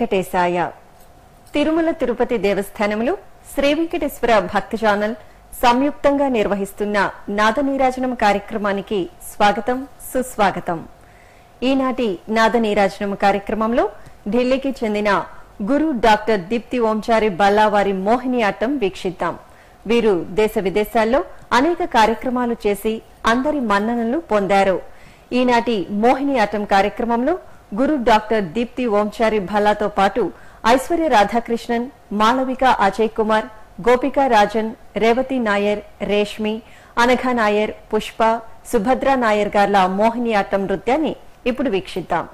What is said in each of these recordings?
వెంకటేశాయ. తిరుమల తిరుపతి దేవస్థానములు శ్రీ వెంకటేశ్వర భక్తి ఛానల్ సంయుక్తంగా నిర్వహిస్తున్న నాదనీరాజనం కార్యక్రమానికి స్వాగతం సుస్వాగతం. ఈనాటి నాదనీరాజనం కార్యక్రమంలో ఢిల్లీకి చెందిన గురు డాక్టర్ దీప్తి ఓంచారి బల్లావారి మోహిని ఆటం వీక్షిద్దాం. వీరు దేశ విదేశాల్లో అనేక కార్యక్రమాలు చేసి అందరి మన్ననలు పొందారు. ఈనాటి మోహిని ఆటం కార్యక్రమంలో గురు డాక్టర్ దీప్తి ఓంచారి భల్లాతో పాటు ఐశ్వర్య రాధాకృష్ణన్ మాళవిక అజయ్ కుమార్ గోపికా రాజన్ రేవతి నాయర్ రేష్మి అనఘా నాయర్ పుష్ప సుభద్రా నాయర్ గార్ల మోహిని ఆటం నృత్యాన్ని ఇప్పుడు వీక్షిద్దాం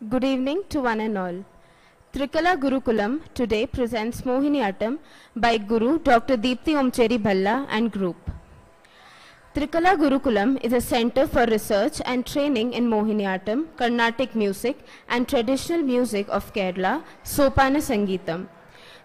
Good evening to one and all. Trikala Gurukulam today presents Mohiniyattam by Guru Dr. Deepthi Omchery Bhalla and group. Trikala Gurukulam is a center for research and training in Mohiniyattam, Carnatic music and traditional music of Kerala, Sopana Sangeetam.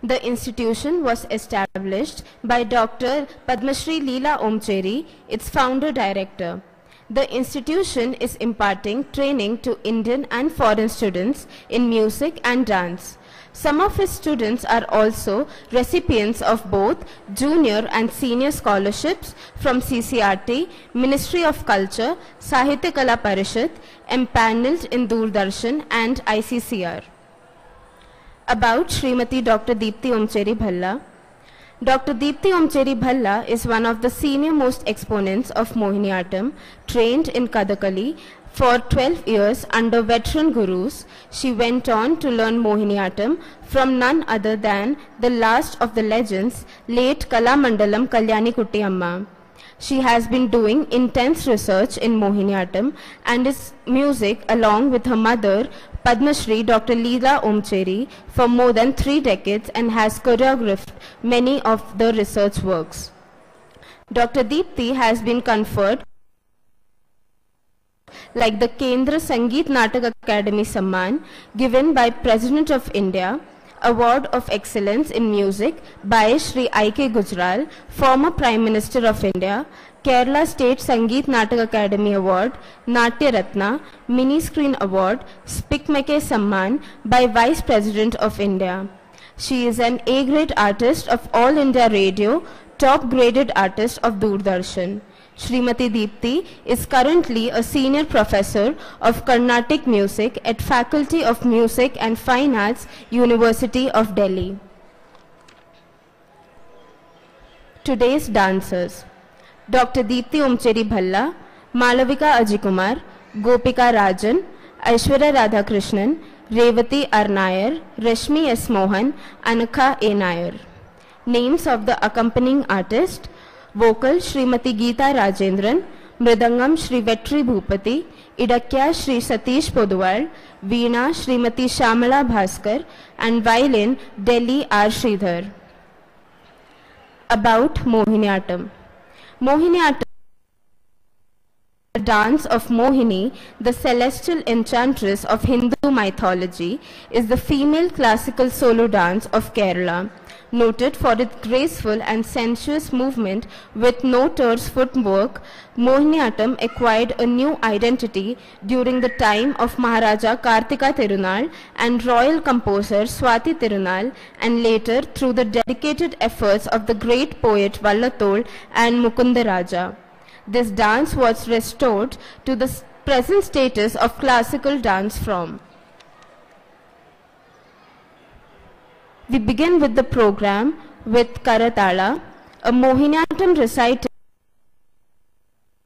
The institution was established by Dr. Padmashri Leela Omchery, its founder director. The institution is imparting training to Indian and foreign students in music and dance. Some of its students are also recipients of both junior and senior scholarships from CCRT, Ministry of Culture, Sahitya Kala Parishad, empaneled in Doordarshan and ICCR. About Srimati Dr. Deepthi Omchery Bhalla. Dr. Deepthi Omchery Bhalla is one of the senior most exponents of Mohiniyattam, trained in Kathakali for 12 years under veteran gurus. She went on to learn Mohiniyattam from none other than the last of the legends, late Kalamandalam Kalyani Kutti Amma. She has been doing intense research in Mohiniyattam and its music along with her mother, Padma Shri Dr. Leela Omchery, for more than three decades and has choreographed many of the research works. Dr. Deepthi has been conferred like the Kendra Sangeet Natak Academy Samman given by President of India, Award of Excellence in Music by Sri I.K. Gujral, former Prime Minister of India, Kerala State Sangeet Natak Academy Award, Natya Ratna, Mini Screen Award, SPIC MACAY Samman by Vice President of India. She is an A-grade artist of All India Radio, top graded artist of Doordarshan. Srimati Deepthi is currently a senior professor of Carnatic music at Faculty of Music and Fine Arts, University of Delhi. Today's dancers Dr. Deepthi Omcheri Bhalla, Malavika Ajikumar, Gopika Rajan, Aishwarya Radhakrishnan, Revati Arnayar, Rashmi S. Mohan, Anakha A. Nair. Names of the accompanying artist Vocal Srimati Geeta Rajendran, Mridangam Shri Vetri Bhupati, Idakya Shri Satish Podwal, Veena Srimati Shamala Bhaskar, and Violin Delhi R. Sridhar. About Mohiniyattam. Mohiniyattam the dance of Mohini, the celestial enchantress of Hindu mythology, is the female classical solo dance of Kerala. Noted for its graceful and sensuous movement with no terse footwork, Mohiniyattam acquired a new identity during the time of Maharaja Kartika Tirunal and royal composer Swati Tirunal and later through the dedicated efforts of the great poet Vallatol and Mukundaraja. This dance was restored to the present status of classical dance form. We begin with the program with Karatala, a Mohiniyattam recital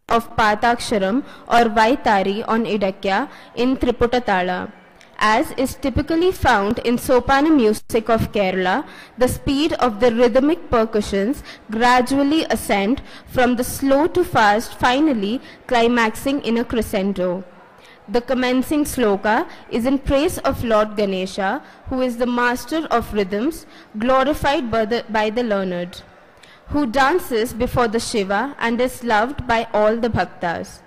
of Pataksharam or Vaitari on Idakka in Triputatala. As is typically found in Sopana music of Kerala, the speed of the rhythmic percussions gradually ascend from the slow to fast, finally climaxing in a crescendo. The commencing sloka is in praise of Lord Ganesha, who is the master of rhythms, glorified by the, by the learned, who dances before the Shiva and is loved by all the bhaktas.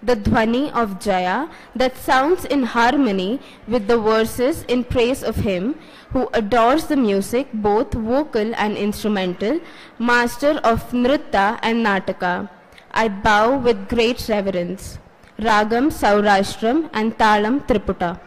The dhwani of Jaya that sounds in harmony with the verses in praise of him who adores the music, both vocal and instrumental, master of Nritta and Nataka. I bow with great reverence. Ragam Saurashtram and Talam Triputa.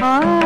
हाँ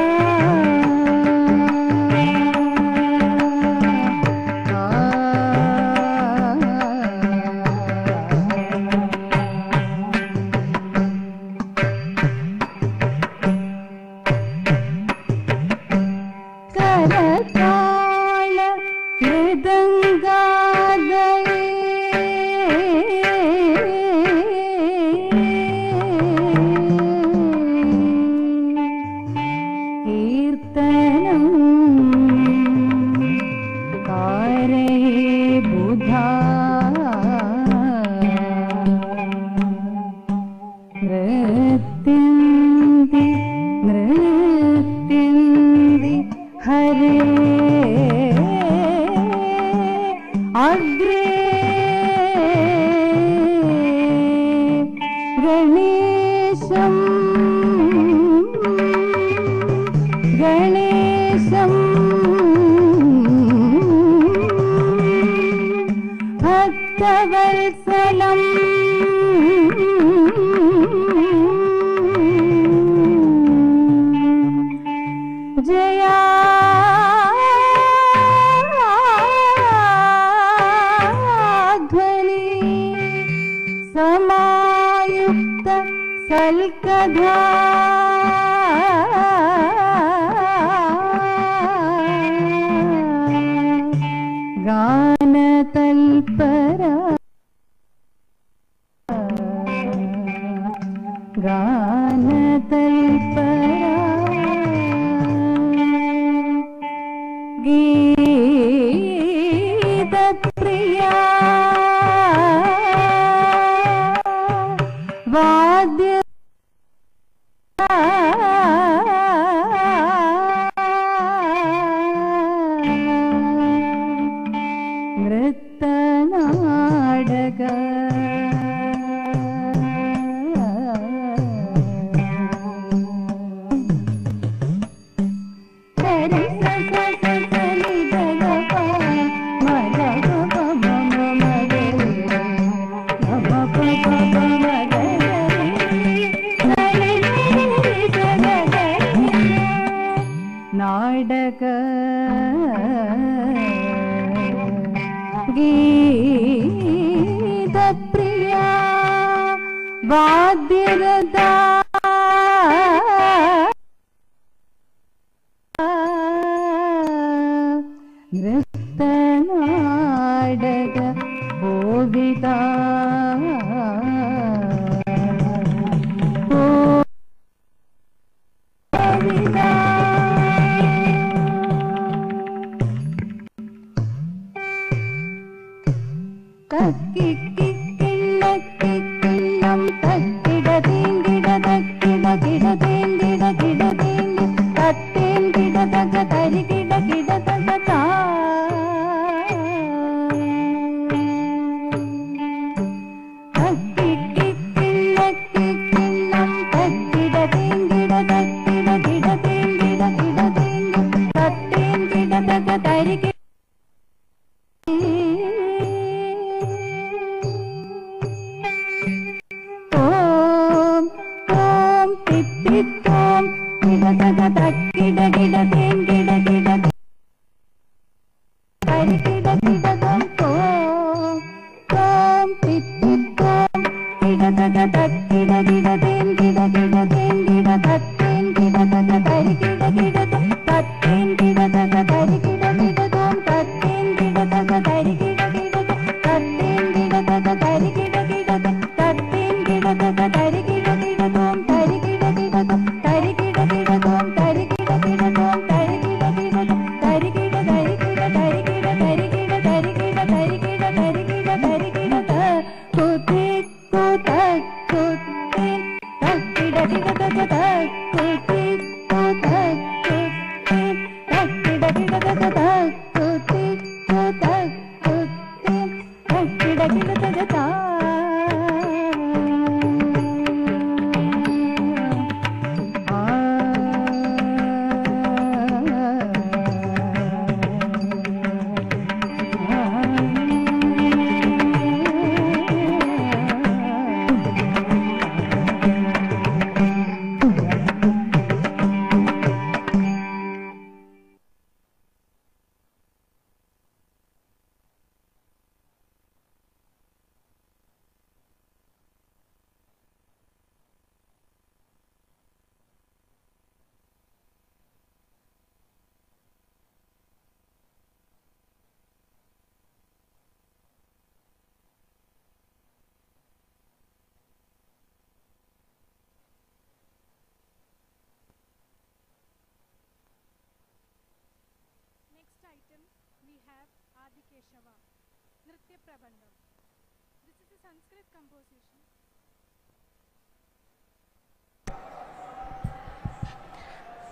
ಕಕ್ಕೆ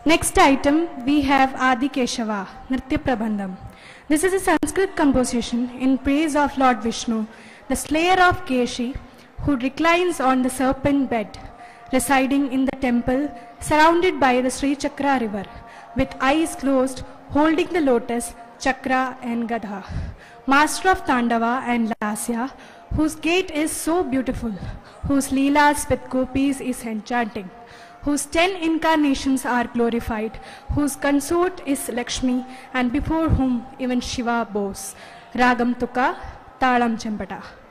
Next item we have Adi Keshava, Nritya Prabandham. This is a Sanskrit composition in praise of Lord Vishnu, the slayer of Keshi, who reclines on the serpent bed, residing in the temple surrounded by the Sri Chakra river, with eyes closed, holding the lotus, chakra, and gadha. Master of Tandava and Lasya, whose gait is so beautiful, whose leelas with gopis is enchanting, whose ten incarnations are glorified, whose consort is Lakshmi, and before whom even Shiva bows. Ragam Tuka, Talam Chempata.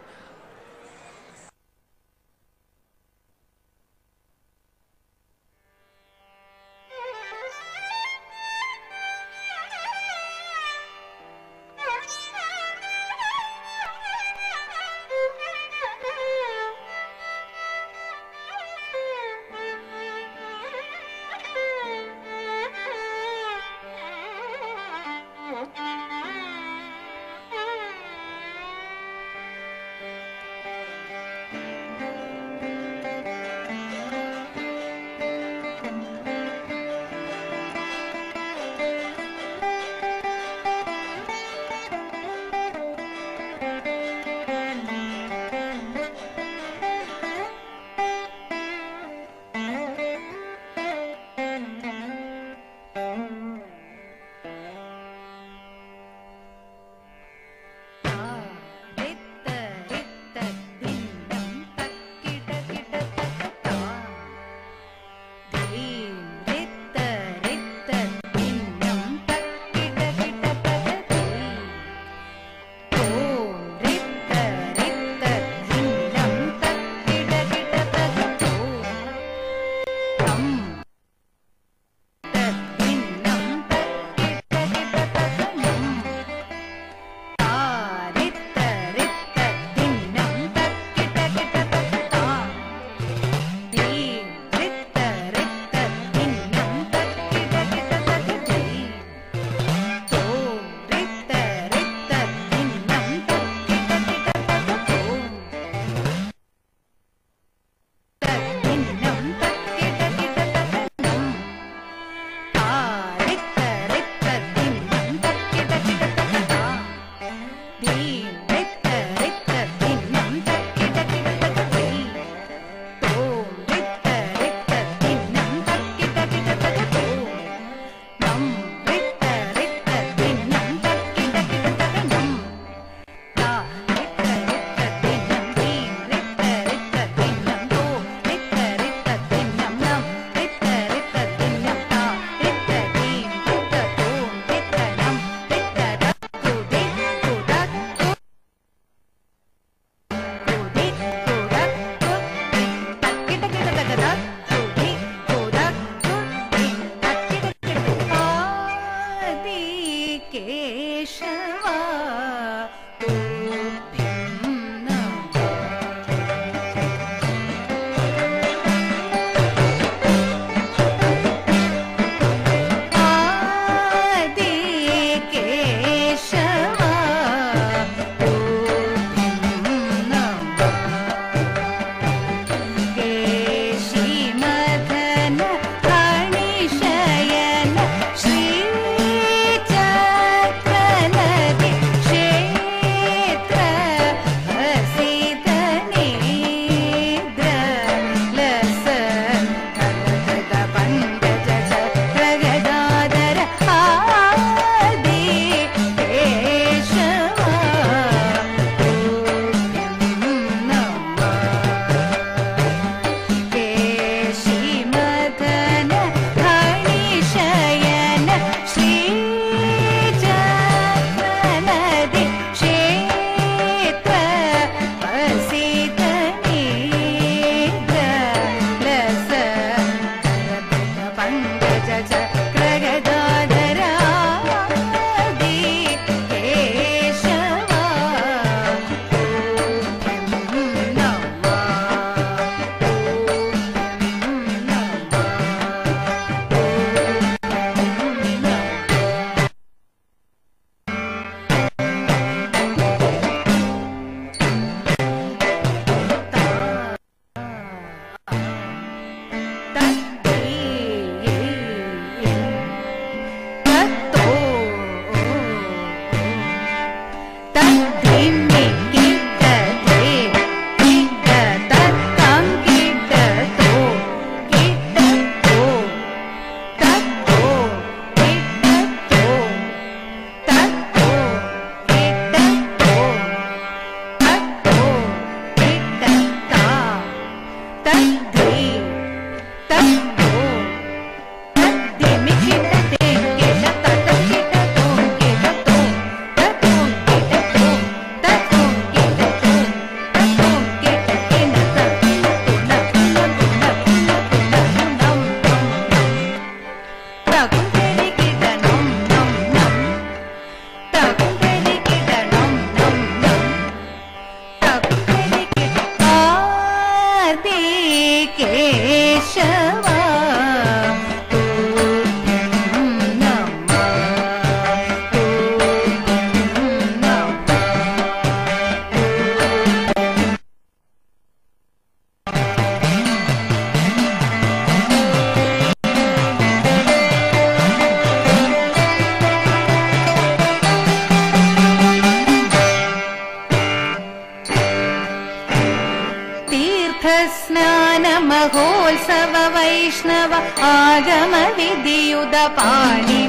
आगमविदियुतपाणि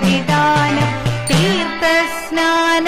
विधान तीर्थस्नान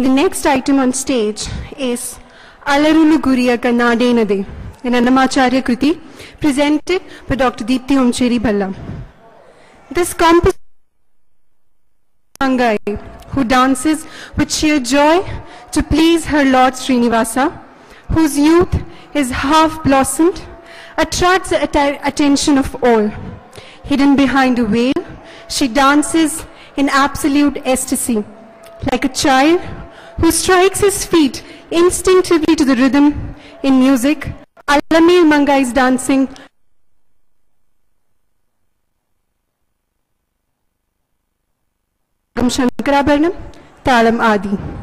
The next item on stage is Alarulu Guriya Kannadenade, an Annamacharya Kriti, presented by Dr. Deepthi Omchery Bhalla. This composition Mangai, who dances with sheer joy to please her Lord Srinivasa, whose youth is half blossomed, attracts the atta- attention of all. Hidden behind a veil, she dances in absolute ecstasy, like a child who strikes his feet instinctively to the rhythm in music. Alamir Mangai's dancing Shankarabharanam, Talam Adi.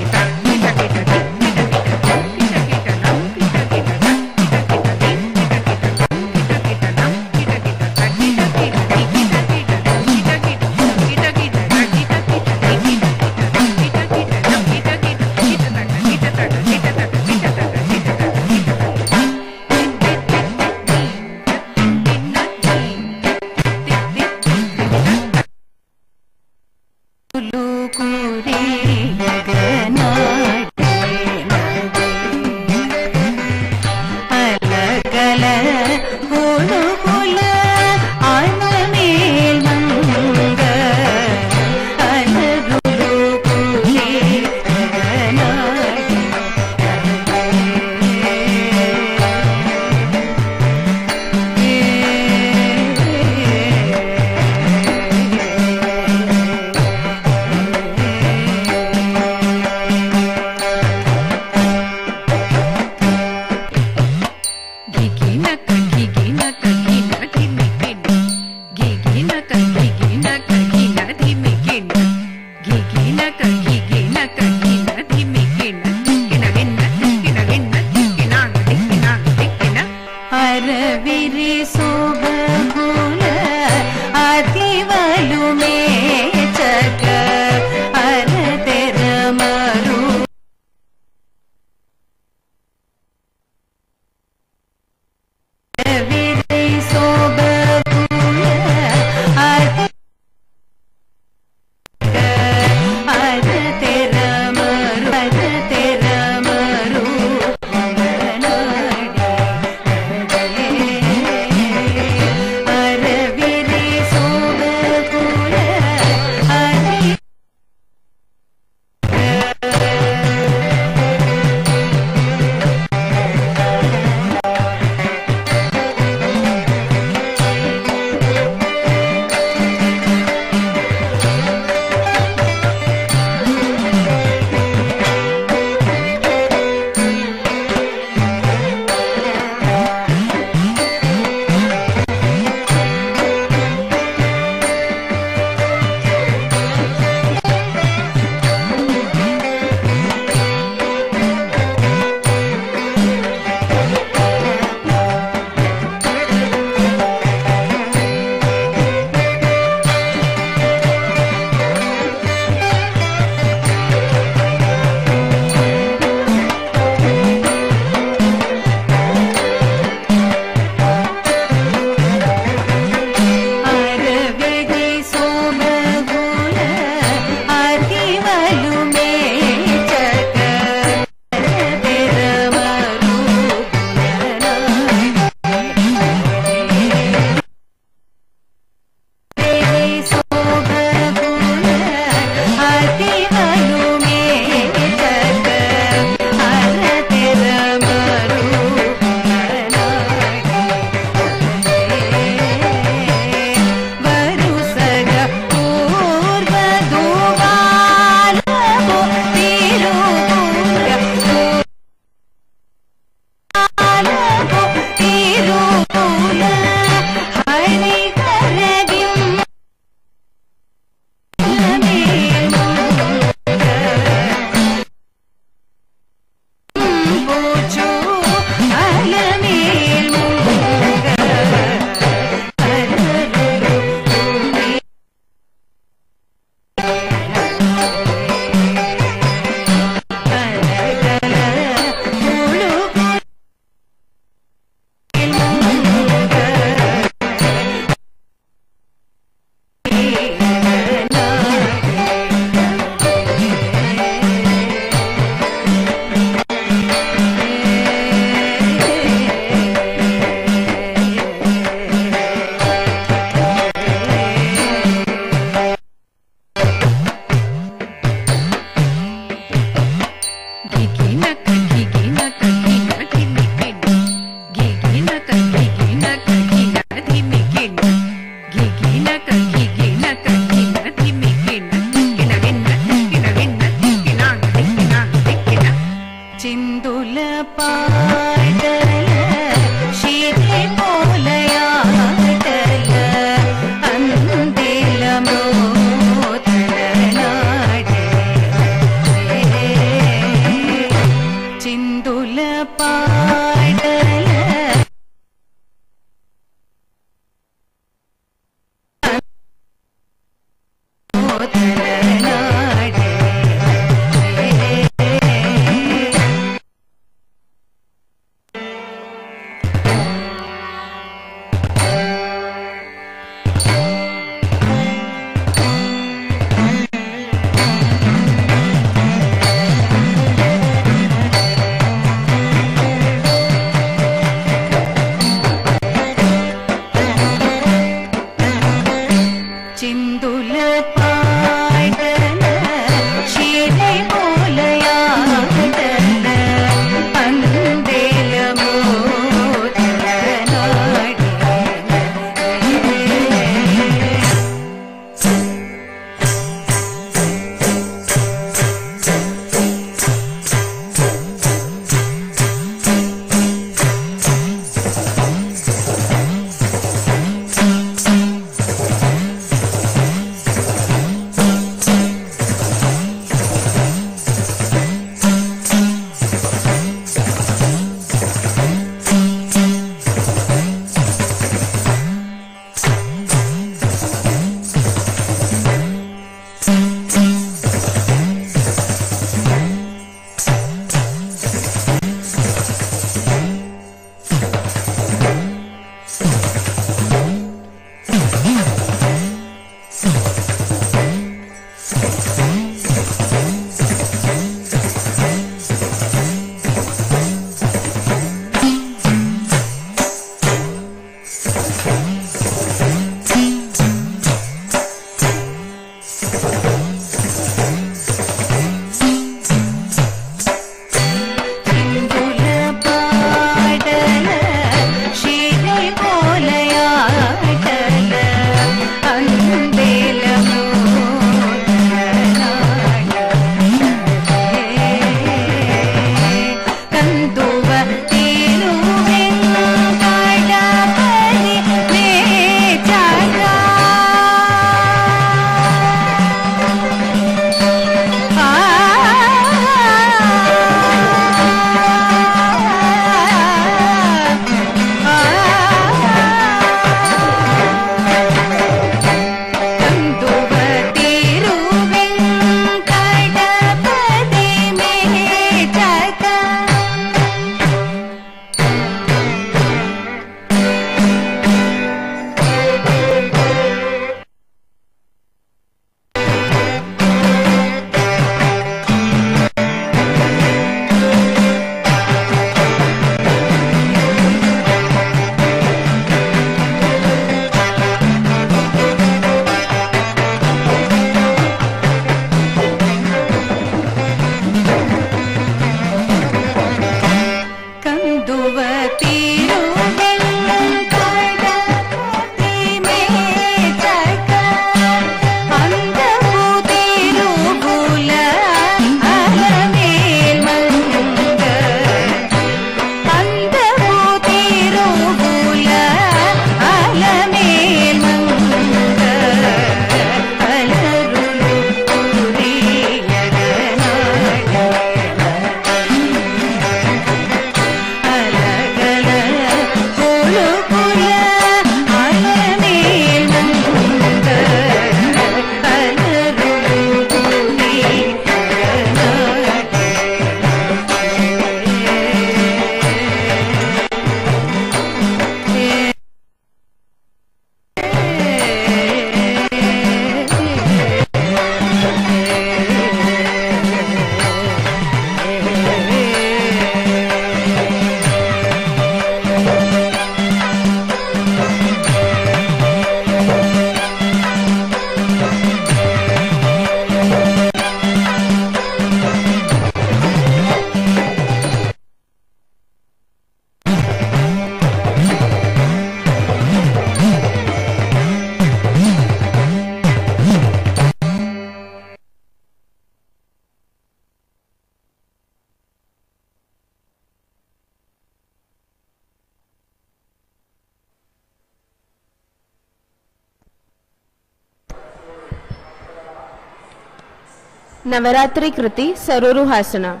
Navaratri Kriti Saroruhasana.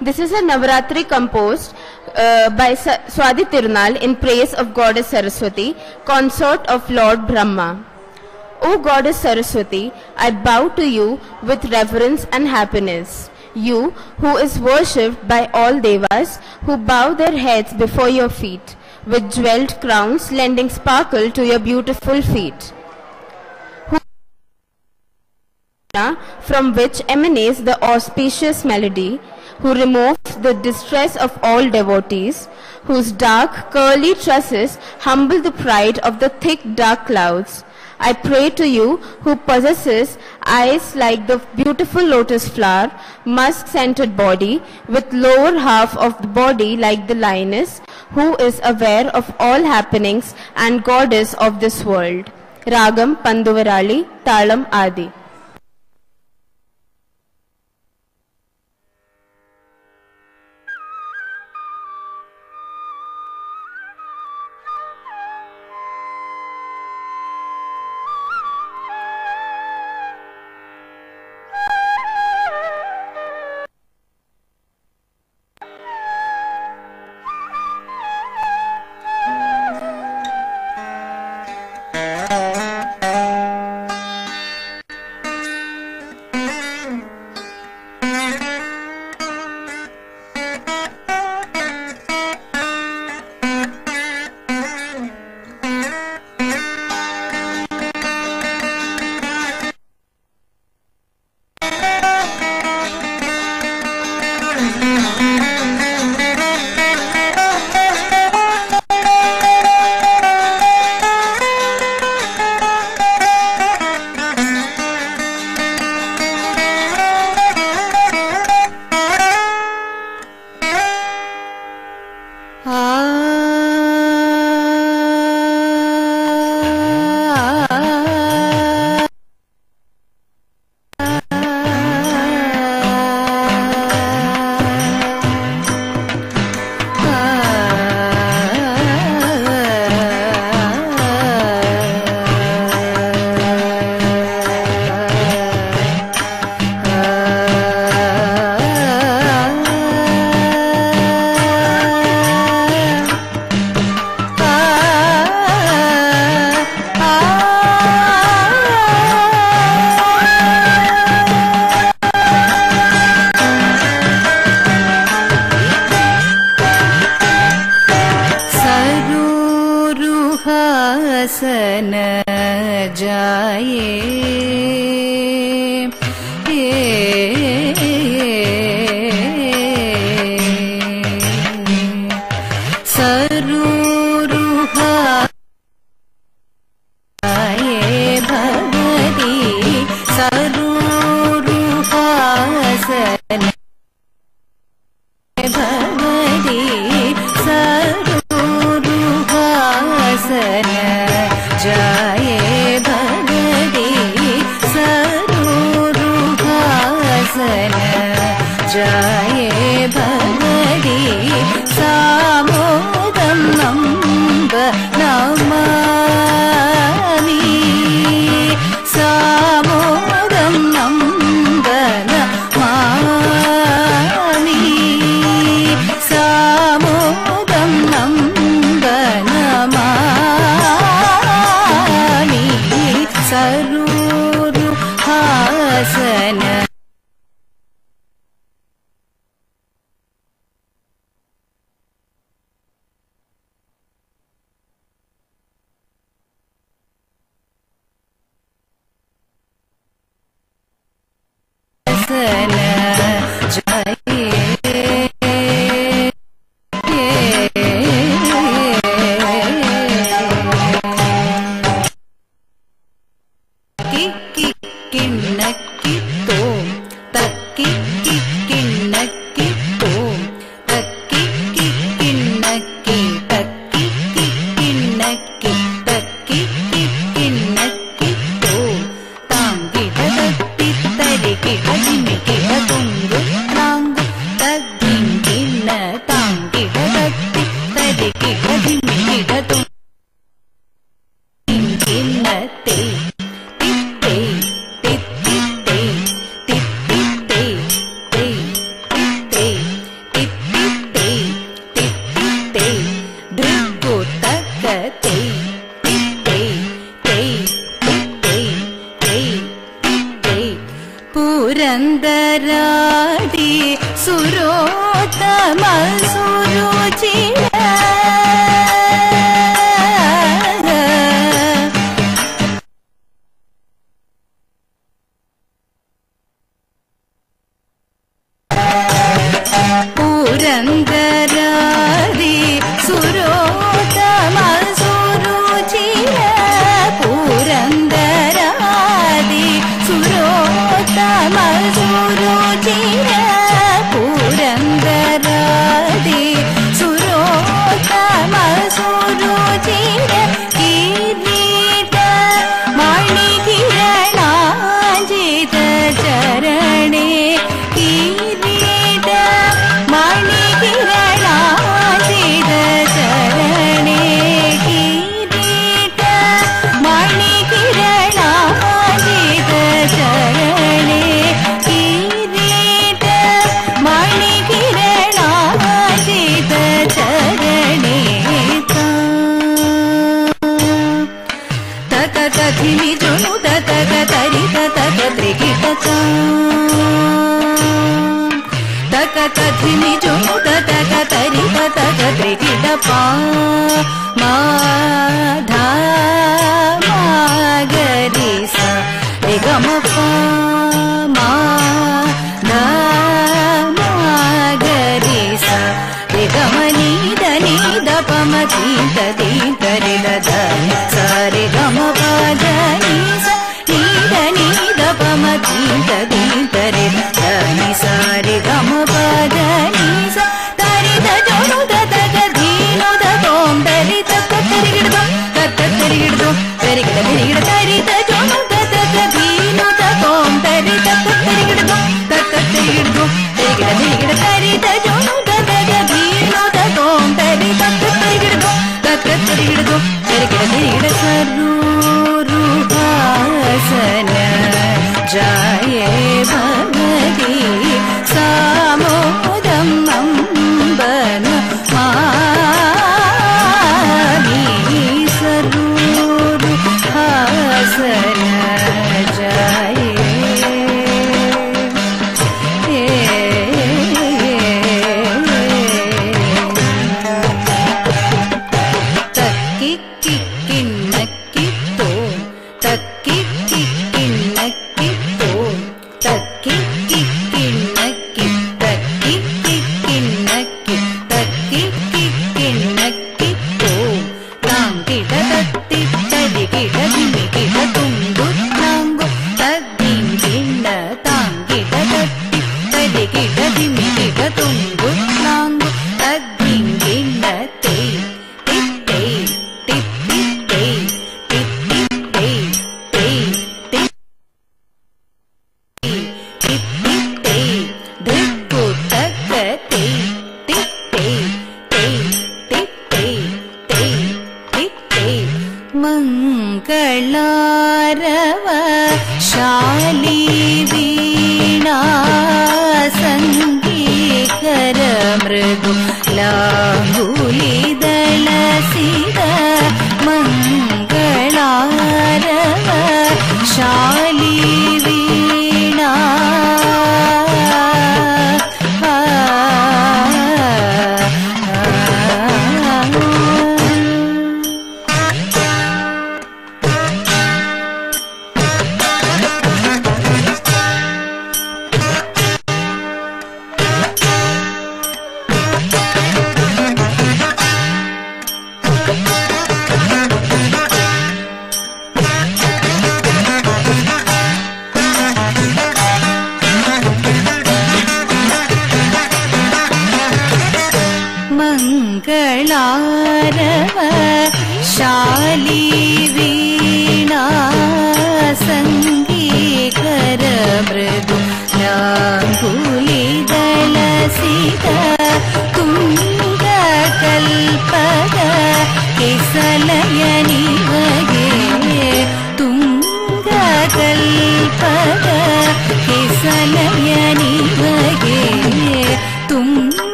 This is a Navaratri composed uh, by Sa- Swathi Tirunal in praise of Goddess Saraswati, consort of Lord Brahma. O Goddess Saraswati, I bow to you with reverence and happiness. You, who is worshipped by all devas, who bow their heads before your feet, with jeweled crowns lending sparkle to your beautiful feet. From which emanates the auspicious melody, who removes the distress of all devotees, whose dark, curly tresses humble the pride of the thick, dark clouds. I pray to you, who possesses eyes like the beautiful lotus flower, musk-scented body, with lower half of the body like the lioness, who is aware of all happenings and goddess of this world. Ragam Panduvarali, Talam Adi. Magrey दपमती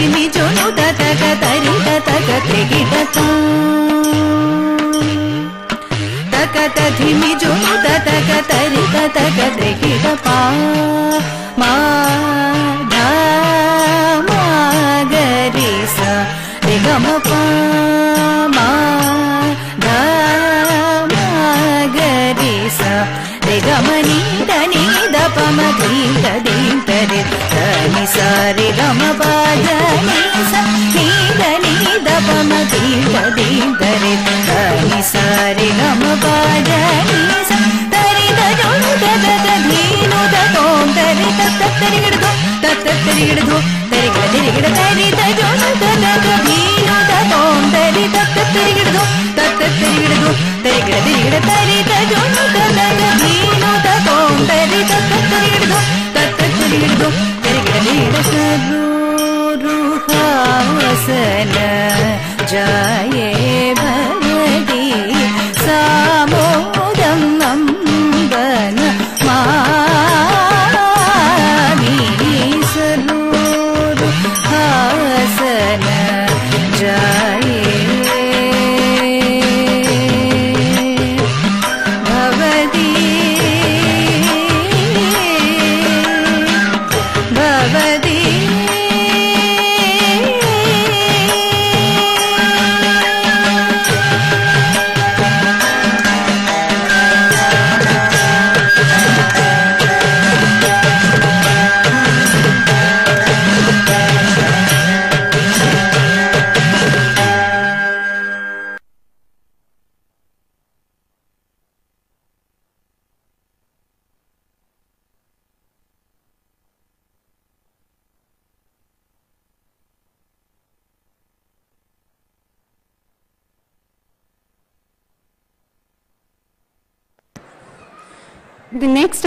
తరిమి చోను తగ తరి తగ తెగిట తగ తధిమి చోను తగ తరి తగ తెగిట పా. మా ధా మా గరి సా రే గమ పా. మా ధా మా గరి సా రే గమ నీ ధ నీ ధ పమ ధీ ధ సారి రమ బాధ నీద నీద పమ దీద దీదరి తాని సారి రమ బాధ తరిద జోద దద ధీనుద తోం తరి తత్త తరిగడదు తత్త తరిగడదు తరిగ తిరిగడ తరిద జోద దద ధీనుద తోం తరి తత్త తరిగడదు తత్త తరిగడదు తరిగడ తిరిగడ తరిద జోద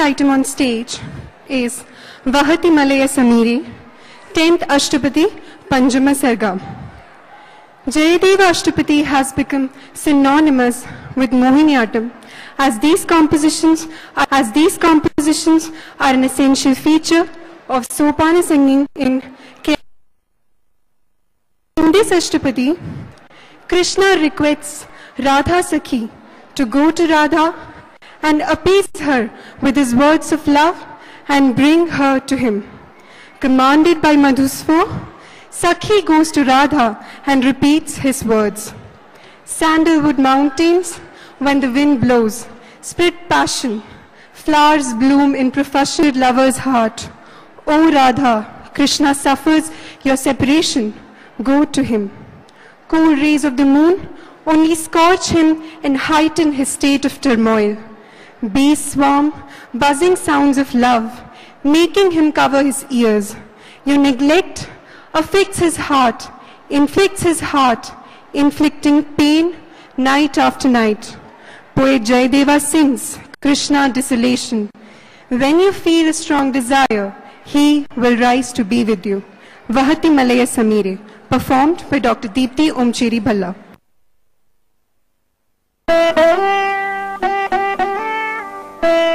item on stage is Vahati Malaya Samire, 10th Ashtapadi, Panchama Sargam. Jayadeva Ashtapadi has become synonymous with Mohiniyattam as these compositions as these compositions are an essential feature of Sopana singing in Kerala. In this Ashtapadi, Krishna requests Radha Sakhi to go to Radha and appease her with his words of love and bring her to him. Commanded by Madhusva, Sakhi goes to Radha and repeats his words. Sandalwood mountains, when the wind blows, spread passion. Flowers bloom in professional lover's heart. O Radha, Krishna suffers your separation go to him. Cool rays of the moon only scorch him and heighten his state of turmoil. Bees swarm, buzzing sounds of love, making him cover his ears. Your neglect affects his heart, inflicts his heart, inflicting pain night after night. Poet Jayadeva sings Krishna desolation. When you feel a strong desire, he will rise to be with you. Vahati Malaya Samire, performed by Dr. Deepti Omchery Bhalla you.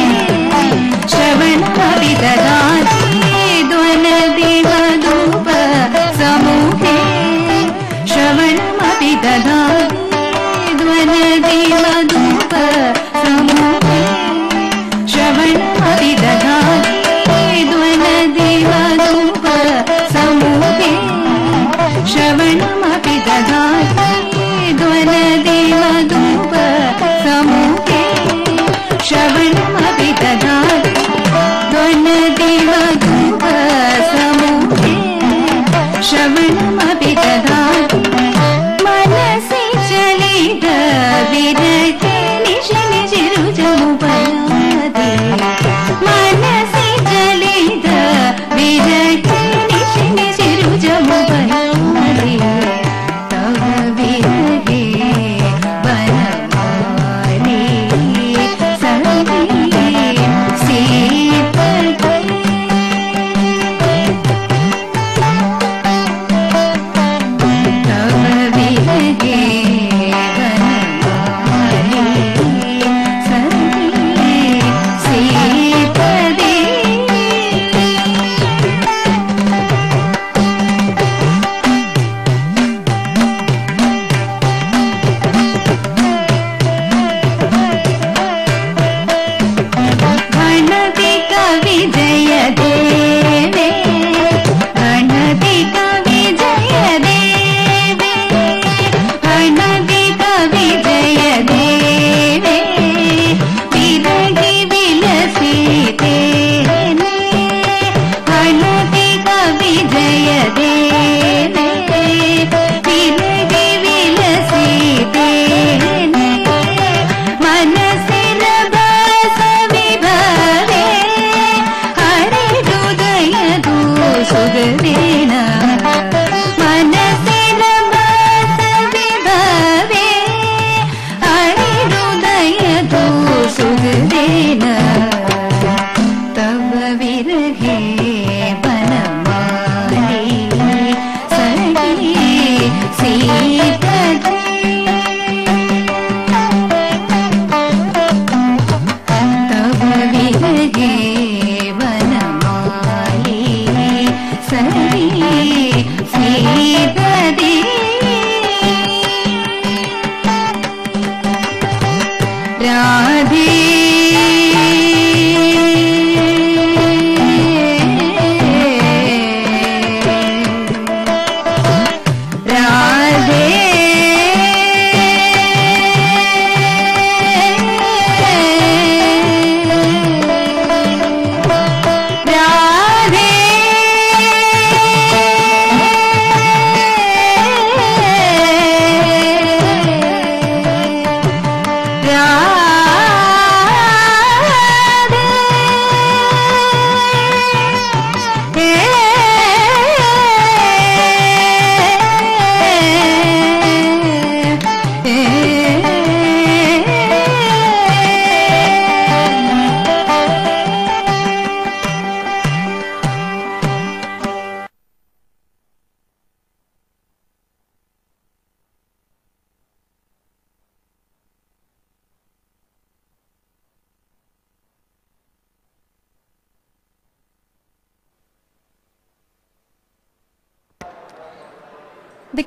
समुहे श्रवणमपि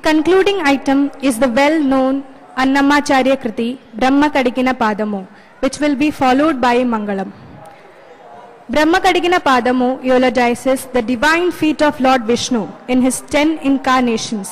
concluding item is the well-known Annamacharya Kriti Brahma Kadikina Padamu, which will be followed by Mangalam. Brahma Kadikina Padamu eulogizes the divine feet of Lord Vishnu in his ten incarnations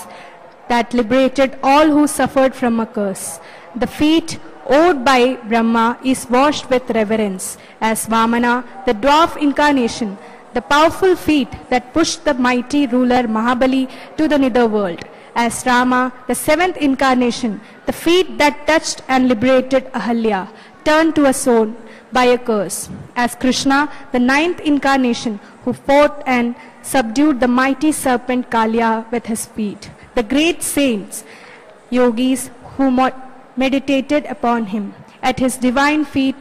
that liberated all who suffered from a curse. The feet owed by Brahma is washed with reverence as Vamana, the dwarf incarnation, the powerful feet that pushed the mighty ruler Mahabali to the netherworld. As Rama, the seventh incarnation, the feet that touched and liberated Ahalya, turned to a stone by a curse. As Krishna, the ninth incarnation, who fought and subdued the mighty serpent Kaliya with his feet. The great saints, yogis who meditated upon him. At his divine feet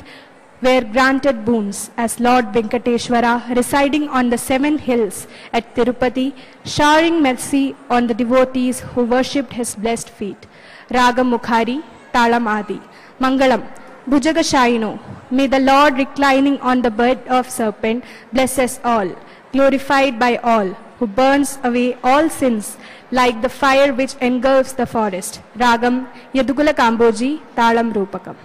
were granted boons as Lord Venkateshwara residing on the seven hills at Tirupati, showering mercy on the devotees who worshipped his blessed feet. Ragam Mukhari, Talam Adi. Mangalam, Bhujagashayino, may the Lord reclining on the bed of serpent bless us all, glorified by all, who burns away all sins like the fire which engulfs the forest. Ragam Yadukula Kamboji, Talam Rupakam.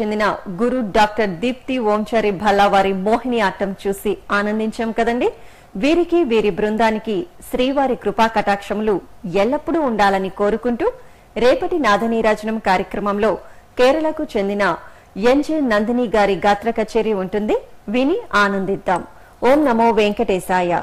చెందిన గురు doctor Deepti ఓంచారి Bhalla వారి Mohini atom చూసి ఆనందించాం కదండి. వీరికి వీరి బృందానికి శ్రీవారి కృపా కటాక్షములు ఎల్లప్పుడూ ఉండాలని కోరుకుంటూ రేపటి నాదనీరాజనం కార్యక్రమంలో కేరళకు చెందిన ఎన్జే నందిని గారి గాత్ర కచేరీ ఉంటుంది. విని ఆనందిద్దాం. ఓం నమో వెంకటేశాయ.